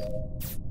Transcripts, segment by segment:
Yeah.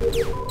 Thank you.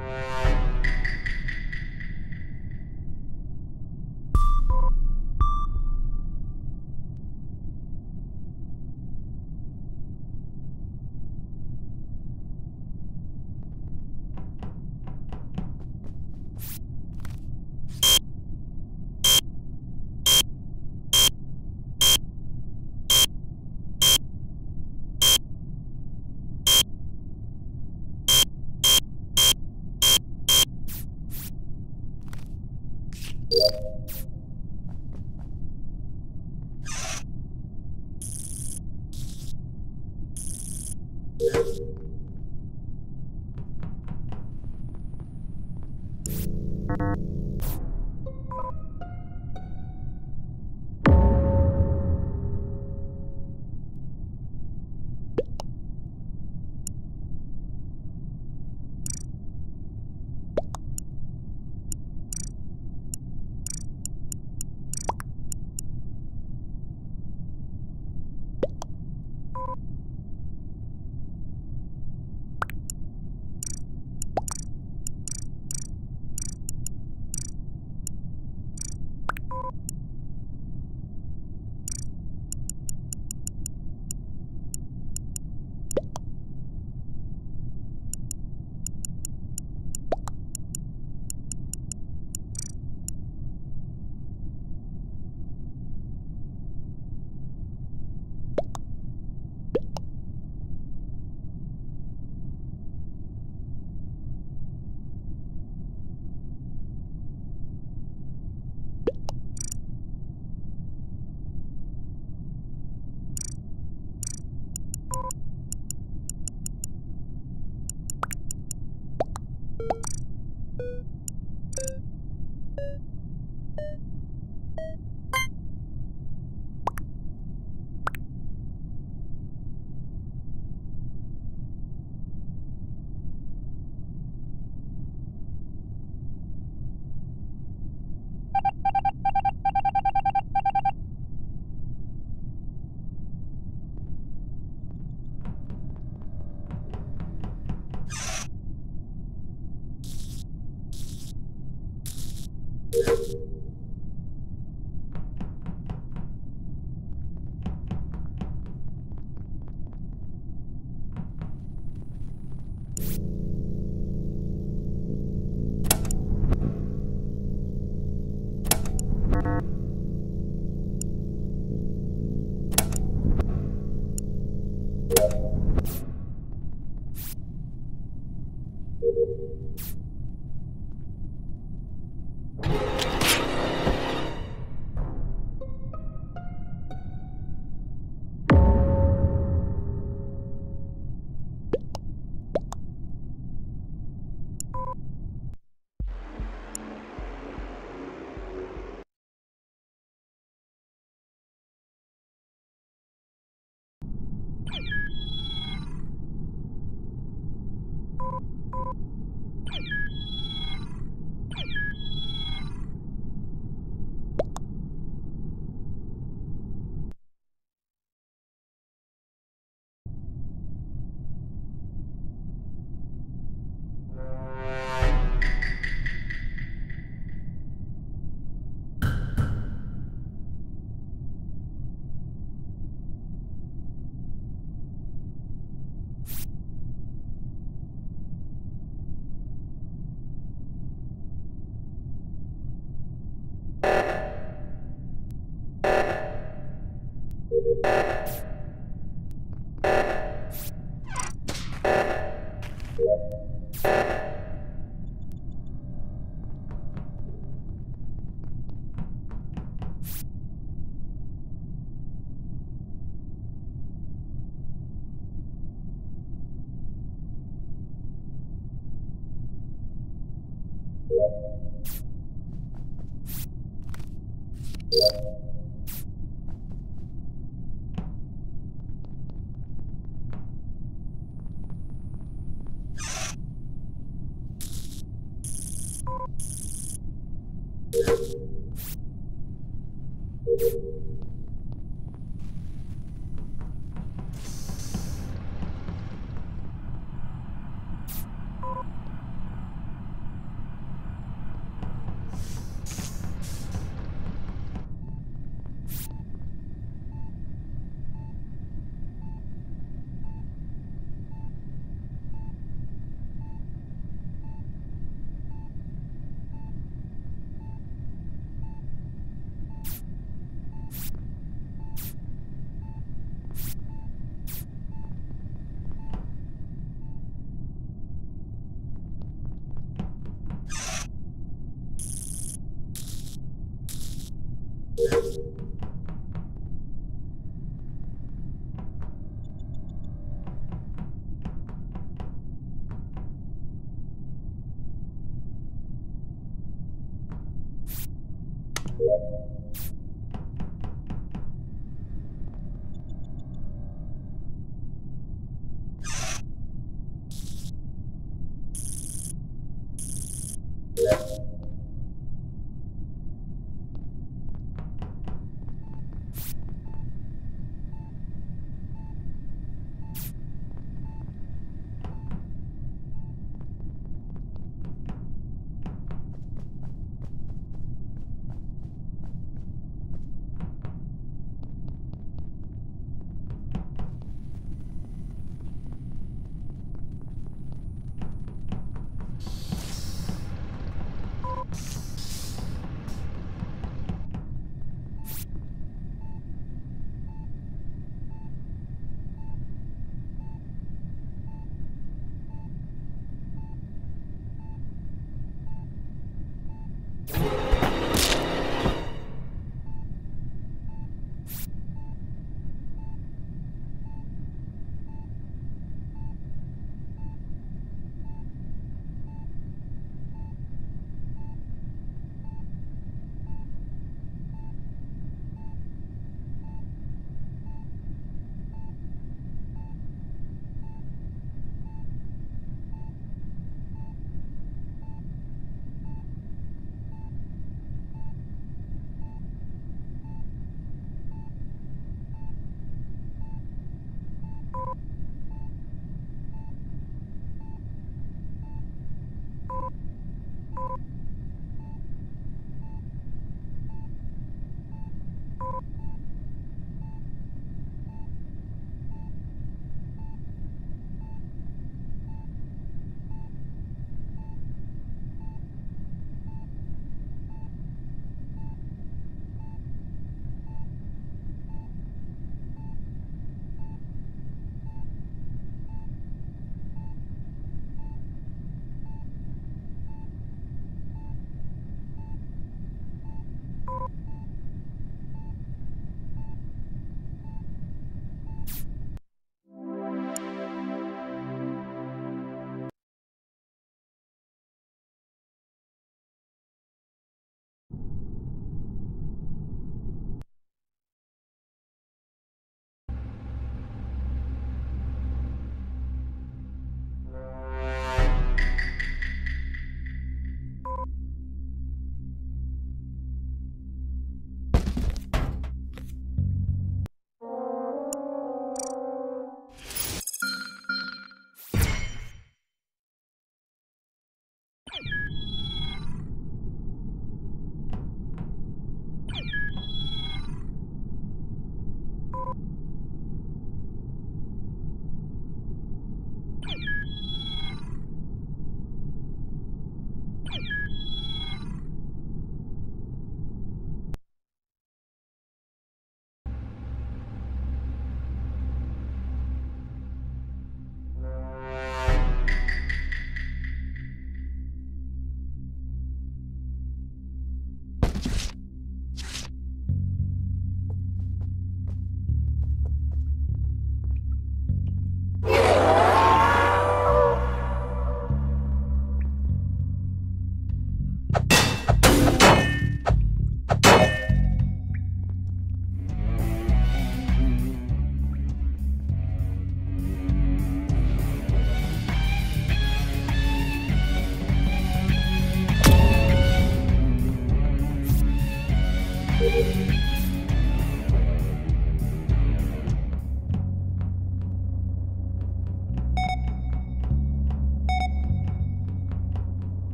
Yeah.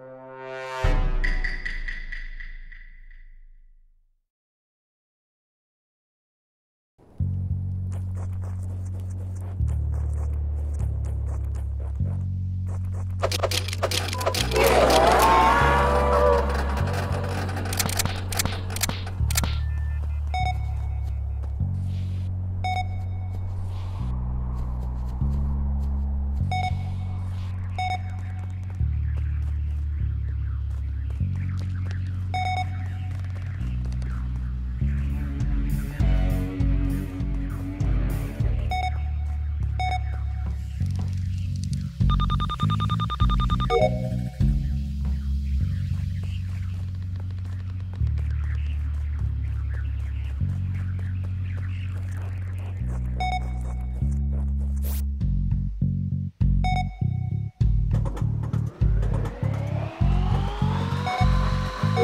Thank you.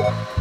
Bye.